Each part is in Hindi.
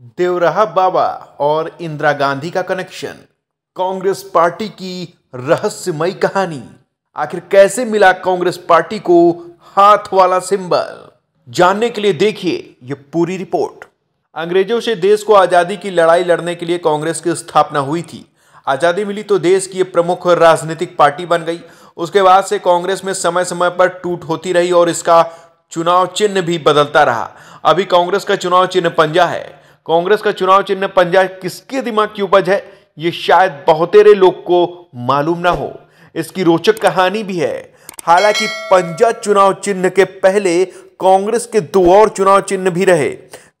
देवराहा बाबा और इंदिरा गांधी का कनेक्शन कांग्रेस पार्टी की रहस्यमयी कहानी। आखिर कैसे मिला कांग्रेस पार्टी को हाथ वाला सिंबल? जानने के लिए देखिए ये पूरी रिपोर्ट। अंग्रेज़ों से देश को आज़ादी की लड़ाई लड़ने के लिए कांग्रेस की स्थापना हुई थी। आज़ादी मिली तो देश की प्रमुख राजनीतिक पार्टी बन गई। उसके बाद से कांग्रेस में समय समय पर टूट होती रही और इसका चुनाव चिन्ह भी बदलता रहा। अभी कांग्रेस का चुनाव चिन्ह पंजा है। कांग्रेस का चुनाव चिन्ह पंजा किसके दिमाग की उपज है? ये शायद बहुतेरे लोग को मालूम ना हो। इसकी रोचक कहानी भी है। हालाँकि पंजा चुनाव चिन्ह के पहले कांग्रेस के दो और चुनाव चिन्ह भी रहे।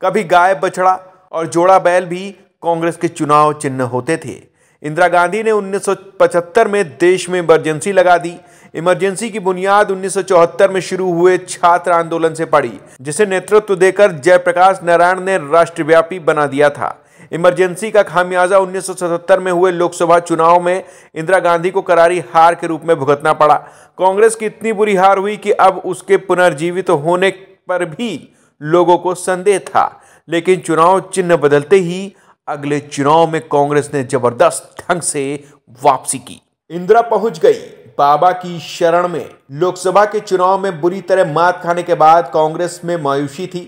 कभी गाय बछड़ा और जोड़ा बैल भी कांग्रेस के चुनाव चिन्ह होते थे। इंदिरा गांधी ने 1975 में देश में इमरजेंसी लगा दी। इमरजेंसी की बुनियाद 1974 में शुरू हुए छात्र आंदोलन से पड़ी, जिसे नेतृत्व देकर जयप्रकाश नारायण ने राष्ट्रव्यापी बना दिया था। इमरजेंसी का खामियाजा 1977 में हुए लोकसभा चुनाव में इंदिरा गांधी को करारी हार के रूप में भुगतना पड़ा। कांग्रेस की इतनी बुरी हार हुई कि अब उसके पुनर्जीवित होने पर भी लोगों को संदेह था, लेकिन चुनाव चिन्ह बदलते ही अगले चुनाव में कांग्रेस ने ज़बरदस्त ढंग से वापसी की। इंदिरा पहुँच गई। बाबा की शरण में। लोकसभा के चुनाव में बुरी तरह मात खाने के बाद कांग्रेस में मायूसी थी।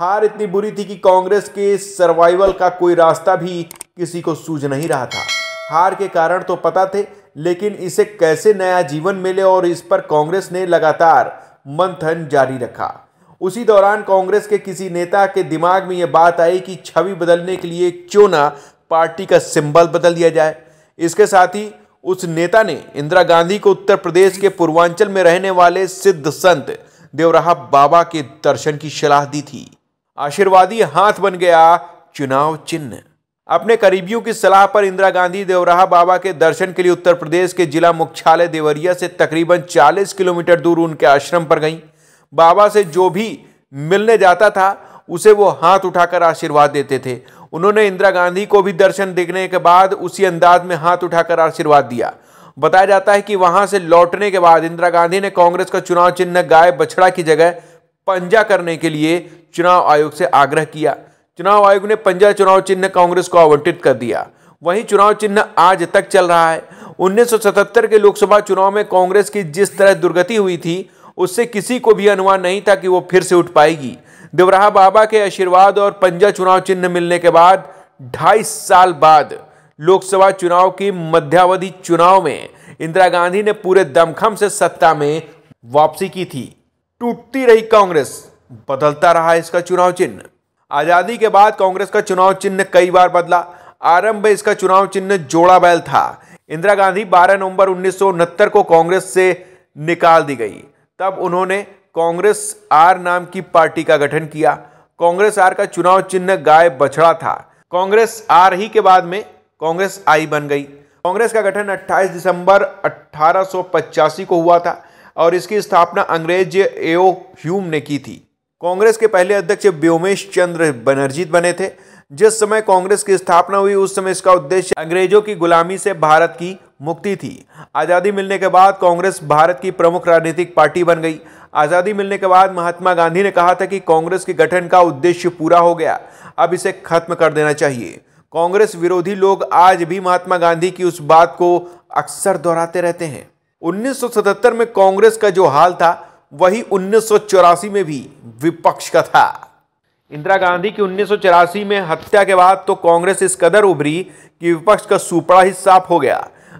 हार इतनी बुरी थी कि कांग्रेस के सर्वाइवल का कोई रास्ता भी किसी को सूझ नहीं रहा था। हार के कारण तो पता थे, लेकिन इसे कैसे नया जीवन मिले और इस पर कांग्रेस ने लगातार मंथन जारी रखा। उसी दौरान कांग्रेस के किसी नेता के दिमाग में यह बात आई कि छवि बदलने के लिए क्यों ना पार्टी का सिंबल बदल दिया जाए। इसके साथ ही उस नेता ने इंदिरा गांधी को उत्तर प्रदेश के पूर्वांचल में रहने वाले सिद्ध संत देवराहा बाबा के दर्शन की सलाह दी थी। आशीर्वादी हाथ बन गया चुनाव चिन्ह। अपने करीबियों की सलाह पर इंदिरा गांधी देवराहा बाबा के दर्शन के लिए उत्तर प्रदेश के जिला मुख्यालय देवरिया से तकरीबन 40 किलोमीटर दूर उनके आश्रम पर गईं। बाबा से जो भी मिलने जाता था उसे वो हाथ उठाकर आशीर्वाद देते थे। उन्होंने इंदिरा गांधी को भी दर्शन देखने के बाद उसी अंदाज में हाथ उठाकर आशीर्वाद दिया। बताया जाता है कि वहाँ से लौटने के बाद इंदिरा गांधी ने कांग्रेस का चुनाव चिन्ह गाय बछड़ा की जगह पंजा करने के लिए चुनाव आयोग से आग्रह किया। चुनाव आयोग ने पंजा चुनाव चिन्ह कांग्रेस को आवंटित कर दिया। वहीं चुनाव चिन्ह आज तक चल रहा है। 1977 के लोकसभा चुनाव में कांग्रेस की जिस तरह दुर्गति हुई थी, उससे किसी को भी अनुमान नहीं था कि वो फिर से उठ पाएगी। देवराहा बाबा के आशीर्वाद और पंजा चुनाव चिन्ह मिलने के बाद ढाई साल बाद लोकसभा चुनाव की मध्यावधि चुनाव में इंदिरा गांधी ने पूरे दमखम से सत्ता में वापसी की थी। टूटती रही कांग्रेस, बदलता रहा इसका चुनाव चिन्ह। आज़ादी के बाद कांग्रेस का चुनाव चिन्ह कई बार बदला। आरंभ इसका चुनाव चिन्ह जोड़ा बैल था। इंदिरा गांधी 12 नवंबर उन्नीस सौ उनहत्तर को कांग्रेस से निकाल दी गई। तब उन्होंने कांग्रेस आर नाम की पार्टी का गठन किया। कांग्रेस आर का चुनाव चिन्ह गाय बछड़ा था। कांग्रेस आर ही के बाद में कांग्रेस आई बन गई। कांग्रेस का गठन 28 दिसंबर अठारह को हुआ था और इसकी स्थापना अंग्रेज़ एओ ह्यूम ने की थी। कांग्रेस के पहले अध्यक्ष व्योमेश चंद्र बनर्जीत बने थे। जिस समय कांग्रेस की स्थापना हुई, उस समय इसका उद्देश्य अंग्रेज़ों की गुलामी से भारत की मुक्ति थी। आज़ादी मिलने के बाद कांग्रेस भारत की प्रमुख राजनीतिक पार्टी बन गई। आज़ादी मिलने के बाद महात्मा गांधी ने कहा था कि कांग्रेस के गठन का उद्देश्य पूरा हो गया। अब इसे खत्म कर देना चाहिए। कांग्रेस विरोधी लोग आज भी महात्मा गांधी की उस बात को अक्सर दोहराते रहते हैं। 1977 में कांग्रेस का जो हाल था, वही उन्नीस सौ चौरासी में भी विपक्ष का था। इंदिरा गांधी की उन्नीस सौ चौरासी में हत्या के बाद तो कांग्रेस इस कदर उभरी कि विपक्ष का सुपड़ा ही साफ़ हो गया।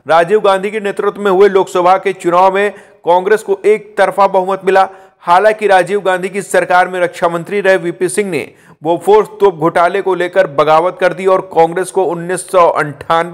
राजीव गांधी के नेतृत्व में हुए लोकसभा के चुनाव में कांग्रेस को एक तरफा बहुमत मिला। हालाँकि राजीव गांधी की सरकार में रक्षा मंत्री रहे वीपी सिंह ने बोफोर्स तोप घोटाले को लेकर बगावत कर दी और कांग्रेस को उन्नीस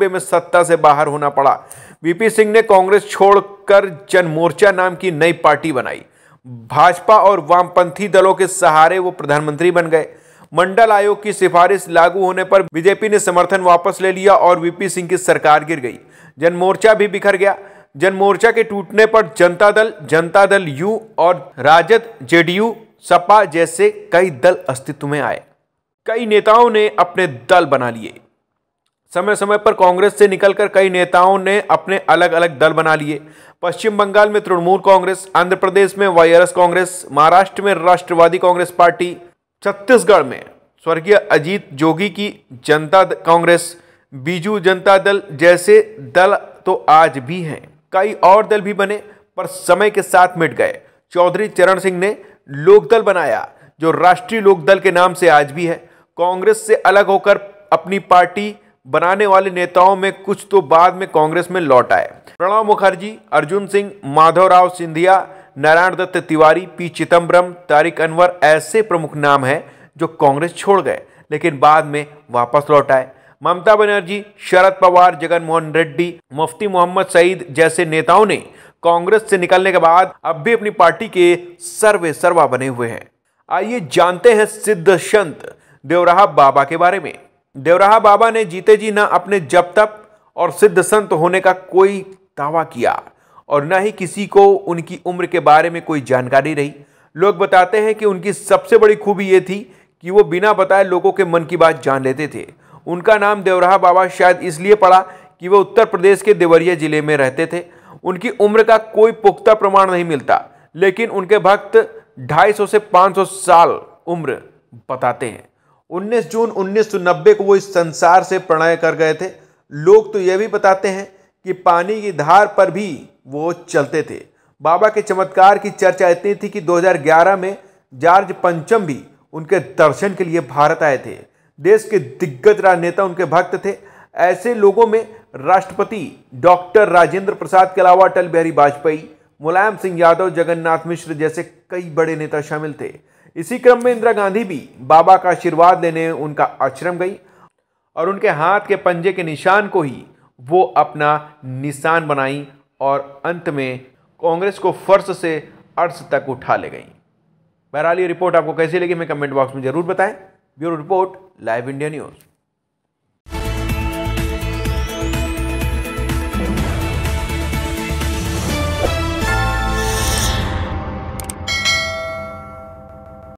में सत्ता से बाहर होना पड़ा। वीपी सिंह ने कांग्रेस छोड़कर जन मोर्चा नाम की नई पार्टी बनाई। भाजपा और वामपंथी दलों के सहारे वो प्रधानमंत्री बन गए। मंडल आयोग की सिफारिश लागू होने पर बीजेपी ने समर्थन वापस ले लिया और वीपी सिंह की सरकार गिर गई। जन मोर्चा भी बिखर गया। जन मोर्चा के टूटने पर जनता दल जनता दल यू और राजद, जेडीयू, सपा जैसे कई दल अस्तित्व में आए। कई नेताओं ने अपने दल बना लिए। समय समय पर कांग्रेस से निकलकर कई नेताओं ने अपने अलग अलग दल बना लिए। पश्चिम बंगाल में तृणमूल कांग्रेस, आंध्र प्रदेश में वायरस कांग्रेस, महाराष्ट्र में राष्ट्रवादी कांग्रेस पार्टी छत्तीसगढ़ में स्वर्गीय अजीत जोगी की जनता कांग्रेस, बीजू जनता दल जैसे दल तो आज भी हैं। कई और दल भी बने, पर समय के साथ मिट गए। चौधरी चरण सिंह ने लोकदल बनाया, जो राष्ट्रीय लोकदल के नाम से आज भी है। कांग्रेस से अलग होकर अपनी पार्टी बनाने वाले नेताओं में कुछ तो बाद में कांग्रेस में लौट आए। प्रणब मुखर्जी, अर्जुन सिंह, माधवराव सिंधिया नारायण दत्त तिवारी, पी. चिदम्बरम तारिक अनवर ऐसे प्रमुख नाम हैं जो कांग्रेस छोड़ गए, लेकिन बाद में वापस लौट आए। ममता बनर्जी, शरद पवार जगन मोहन रेड्डी, मुफ्ती मोहम्मद सईद जैसे नेताओं ने कांग्रेस से निकलने के बाद अब भी अपनी पार्टी के सर्वे सर्वा बने हुए हैं। आइए जानते हैं सिद्ध संत देवराहा बाबा के बारे में। देवराहा बाबा ने जीते जी ना अपने जब तक और सिद्ध संत होने का कोई दावा किया। और न ही किसी को उनकी उम्र के बारे में कोई जानकारी रही। लोग बताते हैं कि उनकी सबसे बड़ी खूबी ये थी कि वो बिना बताए लोगों के मन की बात जान लेते थे। उनका नाम देवराहा बाबा शायद इसलिए पड़ा कि वो उत्तर प्रदेश के देवरिया ज़िले में रहते थे। उनकी उम्र का कोई पुख्ता प्रमाण नहीं मिलता, लेकिन उनके भक्त 250 से 500 साल उम्र बताते हैं। 19 जून 1990 को वो इस संसार से प्रणय कर गए थे। लोग तो यह भी बताते हैं कि पानी की धार पर भी वो चलते थे। बाबा के चमत्कार की चर्चा इतनी थी कि 2011 में जॉर्ज पंचम भी उनके दर्शन के लिए भारत आए थे। देश के दिग्गज राजनेता उनके भक्त थे। ऐसे लोगों में राष्ट्रपति डॉक्टर राजेंद्र प्रसाद के अलावा अटल बिहारी वाजपेयी, मुलायम सिंह यादव, जगन्नाथ मिश्र जैसे कई बड़े नेता शामिल थे। इसी क्रम में इंदिरा गांधी भी बाबा का आशीर्वाद लेने उनका आश्रम गई और उनके हाथ के पंजे के निशान को ही वो अपना निशान बनाई और अंत में कांग्रेस को फर्श से अर्श तक उठा ले गई। बहरहाल, ये रिपोर्ट आपको कैसी लगी, हमें कमेंट बॉक्स में ज़रूर बताएँ। Bureau report, live India news.